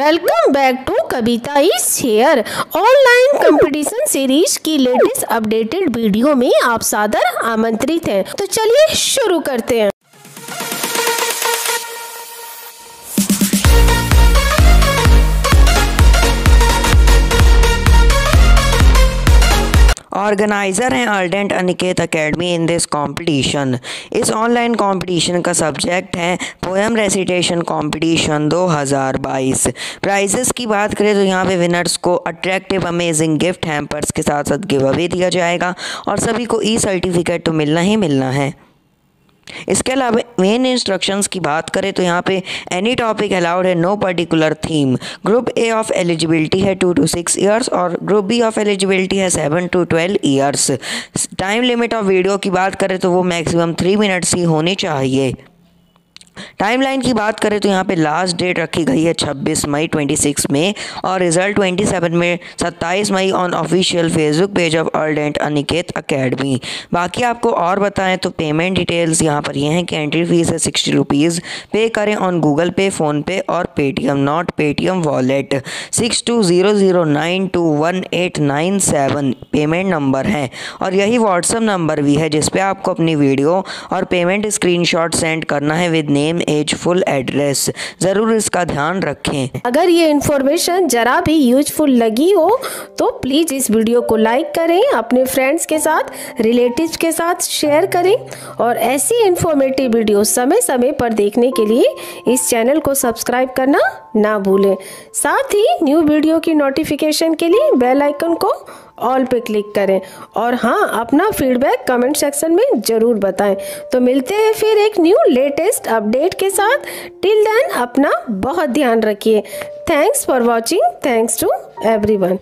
Welcome back to Kavita is share online competition series की latest updated video में आप सादर आमंत्रित हैं। तो चलिए शुरू करते हैं। ऑर्गेनाइज़र हैं ardent Aniket academy in this competition इस ऑनलाइन कंपटीशन का सब्जेक्ट है पोएम रेसिटेशन कंपटीशन 2022 प्राइजेस की बात करें तो यहाँ पे विनर्स को अट्रैक्टिव अमेजिंग गिफ्ट हैम्पर्स के साथ साथ गिव अवे दिया जाएगा और सभी को ई सर्टिफिकेट तो मिलना ही मिलना है। इसके अलावा मेन इंस्ट्रक्शंस की बात करें तो यहाँ पे एनी टॉपिक अलाउड है no particular theme group A of eligibility है टू टू सिक्स ईयर्स और ग्रुप बी ऑफ़ एलिजिबिलिटी है seven to twelve years time limit of video की बात करें तो वो मैक्सिमम थ्री मिनट्स ही होनी चाहिए। टाइमलाइन की बात करें तो यहाँ पे लास्ट डेट रखी गई है 26 मई 26 में और रिज़ल्ट 27 में 27 May on official Facebook page of ardent Aniket academy बाकी आपको और बताएँ तो पेमेंट डिटेल्स यहाँ पर ये यह हैं कि एंट्री फ़ीस है सिक्सटी रुपीज़ पे करें on Google Pay PhonePe और Paytm not Paytm wallet six two zero zero nine two one eight nine seven payment number है और यही व्हाट्सअप नंबर भी है जिसपे आपको अपनी वीडियो और पेमेंट स्क्रीनशॉट सेंड करना है with name age full address ज़रूर इसका ध्यान रखें। अगर ये इन्फॉर्मेशन जरा भी यूजफुल लगी हो तो प्लीज़ इस वीडियो को लाइक करें, अपने फ्रेंड्स के साथ रिलेटिव्स के साथ शेयर करें और ऐसी इन्फॉर्मेटिव वीडियो समय समय पर देखने के लिए इस चैनल को सब्सक्राइब करना ना भूलें। साथ ही न्यू वीडियो की नोटिफिकेशन के लिए बेल आइकन को ऑल पे क्लिक करें और हाँ अपना फीडबैक कमेंट सेक्शन में ज़रूर बताएँ। तो मिलते हैं फिर एक न्यू लेटेस्ट अपडेट के साथ टिल देन अपना बहुत ध्यान रखिए। Thanks for watching thanks to everyone